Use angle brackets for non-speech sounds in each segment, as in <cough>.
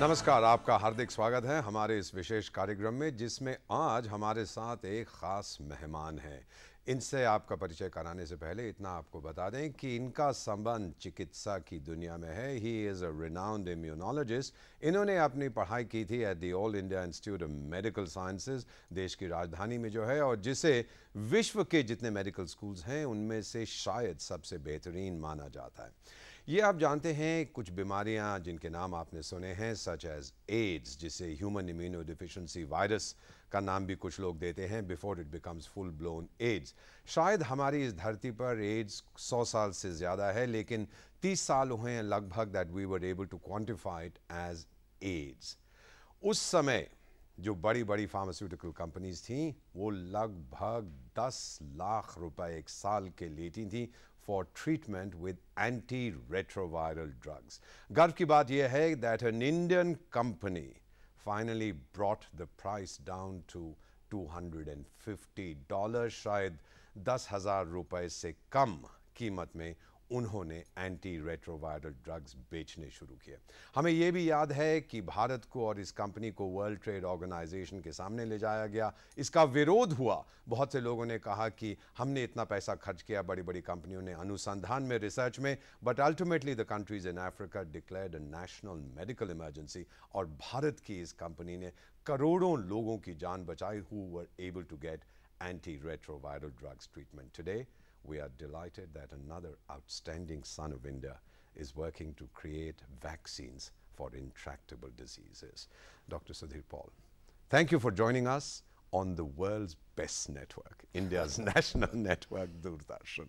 नमस्कार, आपका हार्दिक स्वागत है हमारे इस विशेष कार्यक्रम में, जिसमें आज हमारे साथ एक खास मेहमान हैं। इनसे आपका परिचय कराने से पहले इतना आपको बता दें कि इनका संबंध चिकित्सा की दुनिया में है। He is a renowned immunologist इन्होंने अपनी पढ़ाई की थी at the All India Institute of Medical Sciences देश की राजधानी में जो है, और जिसे विश्व के जितने मेडिकल स्कूल्स हैं, उनमें से शायद सबसे बेहतरीन माना जाता है। ये आप जानते हैं, कुछ बीमारियाँ जिनके नाम आपने सुने हैं सच एज एड्स जिसे ह्यूमन इम्यूनो डिफिशेंसी वायरस का नाम भी कुछ लोग देते हैं before it becomes full blown AIDS शायद हमारी इस धरती पर एड्स सौ साल से ज़्यादा है, लेकिन तीस साल हुए हैं लगभग that we were able to quantify it as AIDS उस समय जो बड़ी बड़ी फार्मास्यूटिकल कंपनीज़ थीं, वो लगभग 10 लाख रुपए एक साल के लेती थीं for treatment with anti retroviral drugs गर्व की बात यह है that an Indian company finally brought the price down to 250 dollar शायद दस हजार रुपए से कम कीमत में उन्होंने एंटी रेट्रोवायरल ड्रग्स बेचने शुरू किए। हमें यह भी याद है कि भारत को और इस कंपनी को वर्ल्ड ट्रेड ऑर्गेनाइजेशन के सामने ले जाया गया। इसका विरोध हुआ। बहुत से लोगों ने कहा कि हमने इतना पैसा खर्च किया बड़ी बड़ी कंपनियों ने अनुसंधान में रिसर्च में but ultimately the countries in Africa declared national medical emergency और भारत की इस कंपनी ने करोड़ों लोगों की जान बचाई who were able to get antiretroviral drugs treatment Today, we are delighted that another outstanding son of India is working to create vaccines for intractable diseases. Dr. Sudhir Paul, thank you for joining us on the world's best network, India's <laughs> national network, Doordarshan.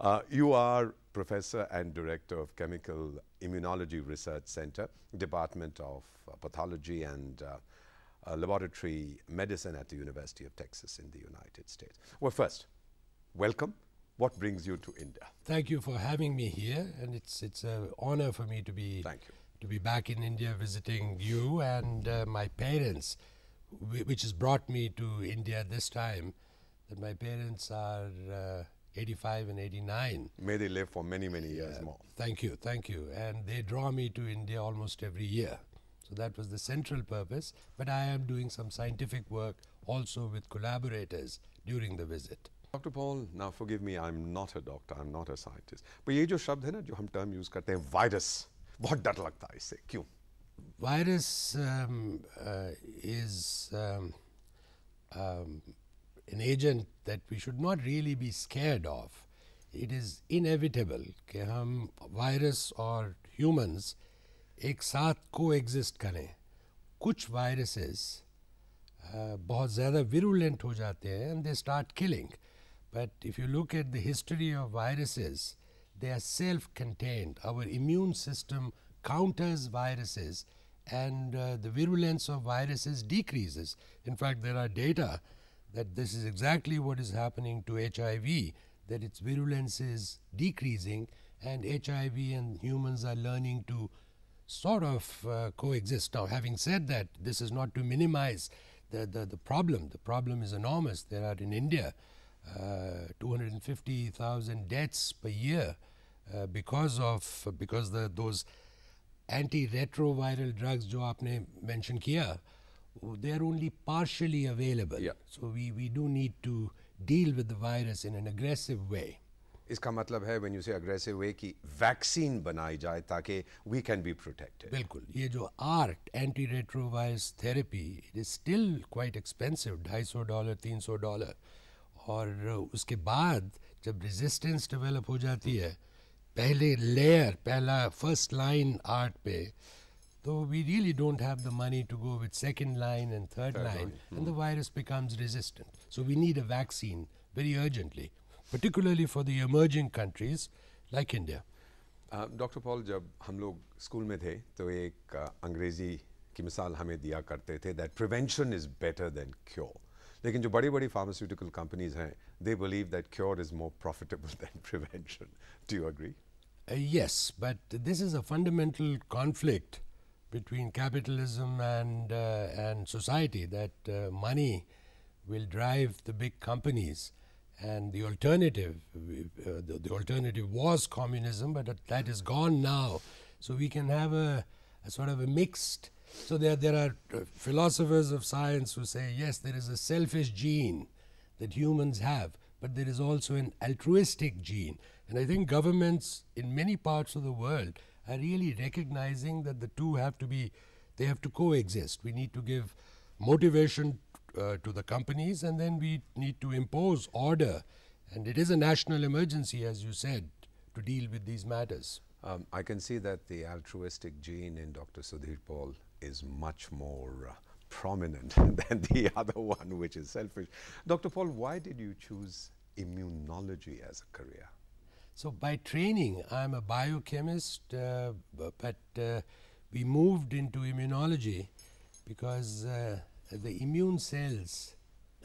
Uh, you are Professor and Director of Chemical Immunology Research Center, Department of uh, Pathology and uh, uh, Laboratory Medicine at the University of Texas in the United States. Well, first, welcome. What brings you to India? Thank you for having me here, and it's it's an honor for me to be Thank you. to be back in India visiting you and uh, my parents, which has brought me to India this time. That my parents are uh, 85 and 89. May they live for many, many years more. Thank you, thank you. And they draw me to India almost every year. So that was the central purpose. But I am doing some scientific work also with collaborators during the visit. Doctor Paul ना forgive me I am not a doctor I am not a scientist पर ये जो शब्द है ना, जो हम term use करते हैं वायरस बहुत डर लगता है इससे, क्यों? Virus is an agent that we should not really be scared of it is inevitable कि हम वायरस और ह्यूमंस एक साथ को एग्जिस्ट करें। कुछ वायरसेस uh, बहुत ज़्यादा विरुलेंट हो जाते हैं and they start killing But if you look at the history of viruses, they are self-contained. Our immune system counters viruses and uh, the virulence of viruses decreases. In fact, there are data that this is exactly what is happening to HIV, that its virulence is decreasing and HIV and humans are learning to sort of uh, coexist. Now, having said that, this is not to minimize the, the, the problem. The problem is enormous. There are in India 250,000 deaths per year uh, because of because the those antiretroviral drugs जो आपने mention किया they are only partially available. Yeah. So we, we do need to deal with the virus in an aggressive way. इसका मतलब है when you से aggressive वे कि vaccine बनाई जाए ताकि वी कैन बी प्रोटेक्टेड बिल्कुल ये जो art anti retrovirus therapy it is still quite expensive ढाई सौ डॉलर तीन सौ डॉलर और उसके बाद जब रेजिस्टेंस डेवलप हो जाती है पहले लेयर पहला फ़र्स्ट लाइन आर्ट पे तो we really don't have the money to go with second line and third line and the virus becomes resistant so we need a vaccine very urgently particularly for the emerging countries like India. Doctor Paul जब हम लोग school में थे तो एक uh, अंग्रेज़ी की मिसाल हमें दिया करते थे that prevention is better than cure लेकिन जो बड़ी बड़ी फार्मास्यूटिकल कंपनीज हैं they believe that cure is more profitable than prevention do you agree Uh, yes, but this is a fundamental conflict between capitalism and uh, and society. That uh, money will drive the big companies, and the alternative, uh, the, the alternative was communism, but that- that is gone now. So we can have a a sort of a mixed. so there, there are uh, philosophers of science who say, yes, there is a selfish gene that humans have, but there is also an altruistic gene. And I think governments in many parts of the world are really recognizing that the two have to be, they have to coexist. We need to give motivation uh, to the companies and then we need to impose order. And it is a national emergency, as you said, to deal with these matters. Um, I can see that the altruistic gene in Dr. Sudhir Paul is much more uh, prominent <laughs> than the other one, which is selfish. Dr. Paul, why did you choose immunology as a career? So, by training, I'm a biochemist, uh, but uh, we moved into immunology because uh, the immune cells,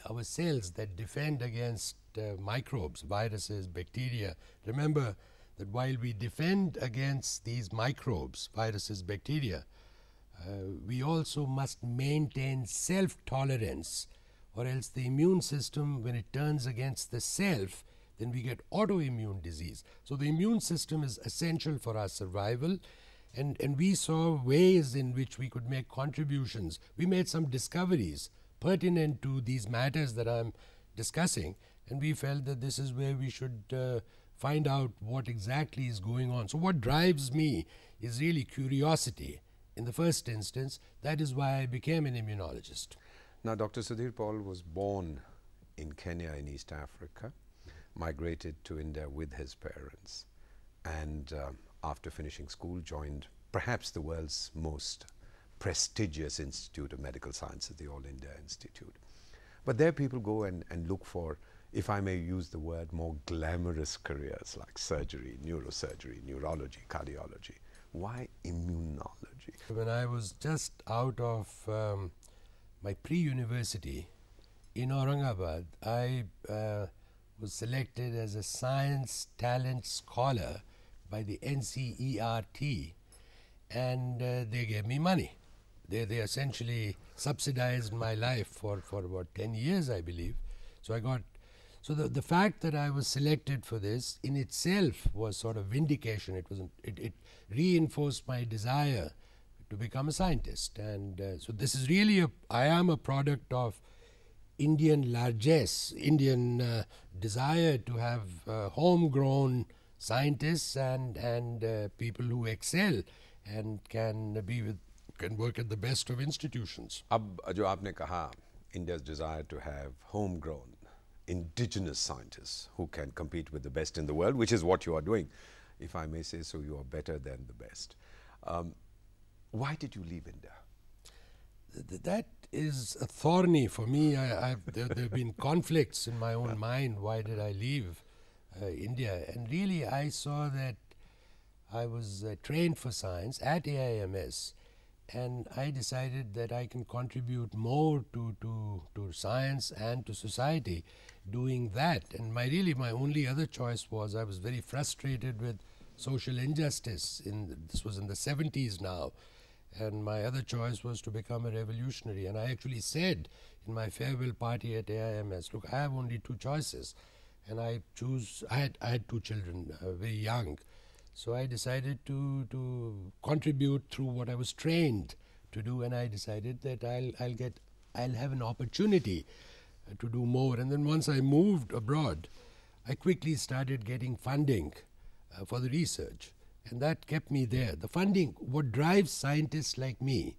our cells that defend against uh, microbes, viruses, bacteria. Remember that while we defend against these microbes, viruses, bacteria, we also must maintain self tolerance, or else the immune system, when it turns against the self, then we get autoimmune disease. So the immune system is essential for our survival. And, and we saw ways in which we could make contributions. We made some discoveries pertinent to these matters that I'm discussing, and we felt that this is where we should uh, find out what exactly is going on. So, what drives me is really curiosity in the first instance. That is why I became an immunologist. Now, Dr. Sudhir Paul was born in Kenya in East Africa, migrated to India with his parents, and um, after finishing school, joined perhaps the world's most prestigious institute of medical sciences, the All India Institute. But there people go and, and look for, if I may use the word, more glamorous careers like surgery, neurosurgery, neurology, cardiology. Why immunology? When I was just out of um, my pre-university in Aurangabad, I uh, was selected as a science talent scholar by the NCERT, and uh, they gave me money. They, they essentially subsidized my life for, for about 10 years, I believe. So I got, so the, the fact that I was selected for this in itself was sort of vindication. It, was it, it reinforced my desire to become a scientist. And uh, so this is really a, I am a product of Indian largesse, Indian uh, desire to have uh, homegrown scientists and and uh, people who excel and can be with can work at the best of institutions. अब जो आपने कहा India's desire to have homegrown indigenous scientists who can compete with the best in the world, which is what you are doing. If I may say so, you are better than the best. Um, why did you leave India? Th that is thorny for me. I, there, there have been conflicts in my own mind. Why did I leave? uh, India. And really, I saw that I was uh, trained for science at AIIMS, and I decided that I can contribute more to, to, to science and to society doing that. And my really, my only other choice was I was very frustrated with social injustice. In this was in the 70s now, and my other choice was to become a revolutionary. And I actually said in my farewell party at AIIMS, look, I have only two choices and I choose. I had I had two children, uh, very young, so I decided to to contribute through what I was trained to do, and I decided that I'll I'll get I'll have an opportunity uh, to do more. And then once I moved abroad, I quickly started getting funding uh, for the research, and that kept me there. The funding, what drives scientists like me,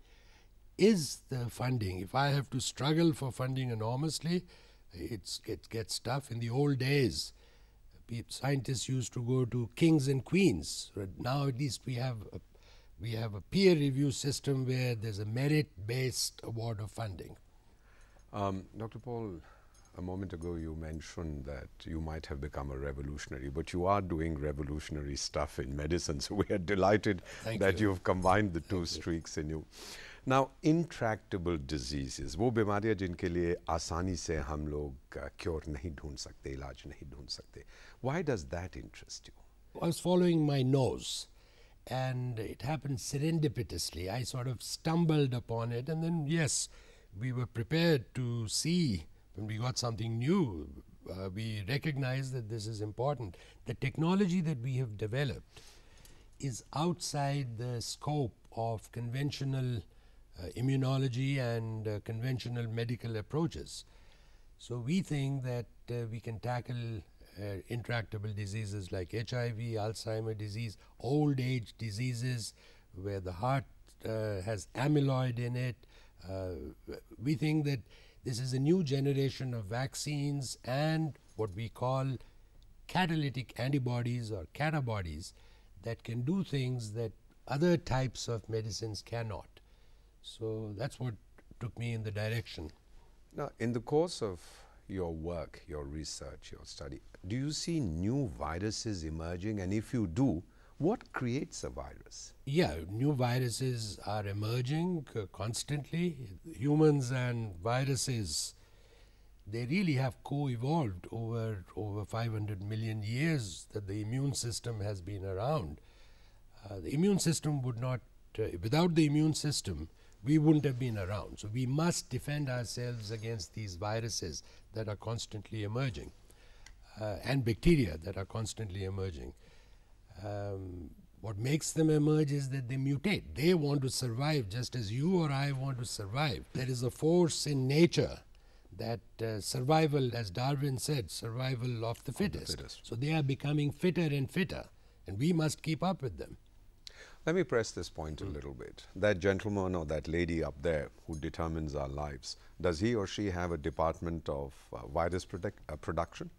is the funding. If I have to struggle for funding enormously it's, it gets tough. In the old days, scientists used to go to kings and queens. Now, at least, we have a, we have a peer review system where there's a merit-based award of funding. Um, Dr. Paul, a moment ago you mentioned that you might have become a revolutionary, but you are doing revolutionary stuff in medicine. So we are delighted Thank that you. have combined the Thank two you. streaks in you. Now, intractable diseases, वो बीमारियां जिनके लिए आसानी से हम लोग cure नहीं ढूंढ सकते इलाज नहीं ढूंढ सकते Why does that interest you? I was following my nose, and it happened serendipitously. I sort of stumbled upon it, and then, yes, we were prepared to see when we got something new. Uh, we recognized that this is important. The technology that we have developed is outside the scope of conventional uh, immunology and uh, conventional medical approaches. So we think that uh, we can tackle uh, intractable diseases like HIV, Alzheimer disease, old age diseases where the heart uh, has amyloid in it. Uh, we think that this is a new generation of vaccines and what we call catalytic antibodies or catabodies that can do things that other types of medicines cannot. So that's what took me in the direction. Now, in the course of your work, your research, your study, do you see new viruses emerging? And if you do, what creates a virus? Yeah, new viruses are emerging uh, constantly. Humans and viruses, they really have co-evolved over over 500 million years that the immune system has been around. Uh, the immune system would not, uh, without the immune system, we wouldn't have been around. So we must defend ourselves against these viruses that are constantly emerging uh, and bacteria that are constantly emerging. Um, what makes them emerge is that they mutate. They want to survive just as you or I want to survive. There is a force in nature that uh, survival, as Darwin said, survival of the, fittest. the fittest. So they are becoming fitter and fitter, and we must keep up with them. Let me press this point a little bit. That gentleman or that lady up there who determines our lives, does he or she have a department of uh, virus uh, production?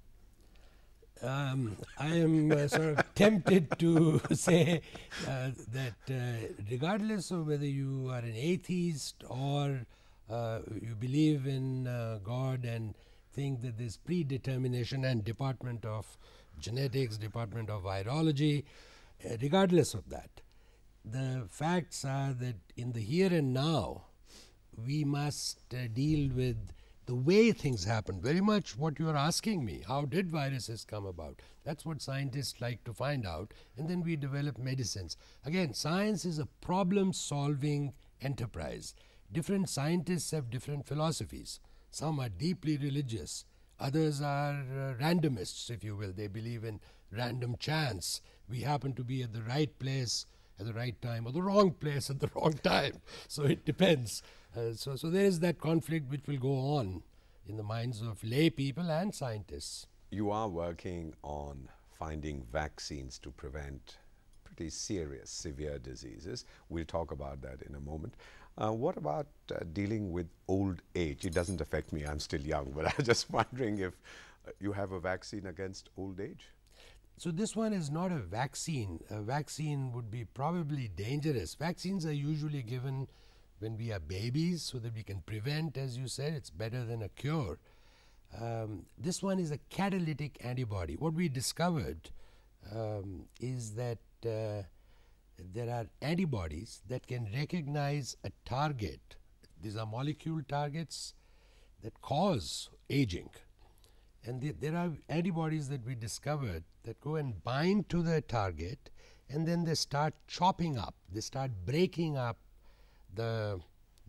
Um, I am uh, sort of tempted to <laughs> say uh, that uh, regardless of whether you are an atheist or uh, you believe in God and think that there's predetermination and department of genetics, department of virology, regardless of that, the facts are that in the here and now, we must uh, deal with the way things happen. Very much what you are asking me. How did viruses come about? That's what scientists like to find out. And then we develop medicines. Again, science is a problem solving enterprise. Different scientists have different philosophies. Some are deeply religious, others are uh, randomists, if you will. They believe in random chance. We happen to be at the right place at the right time or the wrong place at the <laughs> wrong time. So it depends. Uh, so, so there is that conflict which will go on in the minds of lay people and scientists. You are working on finding vaccines to prevent pretty serious, severe diseases. We'll talk about that in a moment. Uh, what about uh, dealing with old age? It doesn't affect me, I'm still young, <laughs> but I'm just wondering if uh, you have a vaccine against old age? So this one is not a vaccine. A vaccine would be probably dangerous. Vaccines are usually given when we are babies so that we can prevent, as you said, it's better than a cure. Um, this one is a catalytic antibody. What we discovered um, is that uh, there are antibodies that can recognize a target. These are molecule targets that cause aging. And the, there are antibodies that we discovered that go and bind to the target and then they start chopping up, they start breaking up the,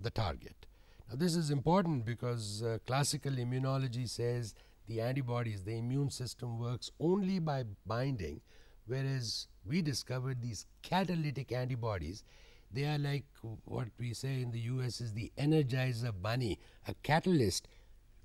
the target. Now, this is important because uh, classical immunology says the antibodies, the immune system works only by binding, whereas we discovered these catalytic antibodies. They are like what we say in the US is the energizer bunny. A catalyst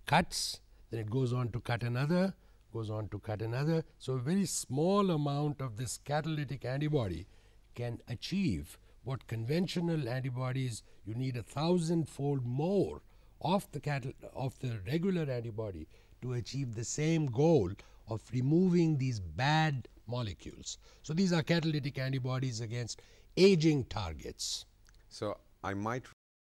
cuts then it goes on to cut another, goes on to cut another. So a very small amount of this catalytic antibody can achieve what conventional antibodies you need a thousandfold more of the catal- of the regular antibody to achieve the same goal of removing these bad molecules. So these are catalytic antibodies against aging targets. So I might